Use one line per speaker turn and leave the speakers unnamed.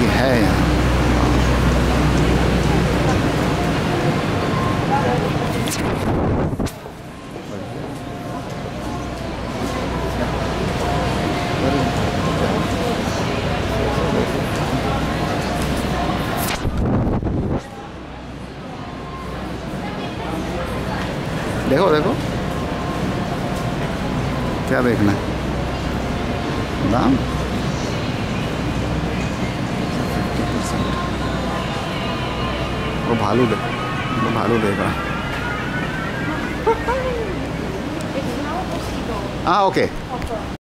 कि है। यहाँ देखो देखो। क्या देखना है? दाम वो भालू देख वो भालू देख रहा है हाँ ओके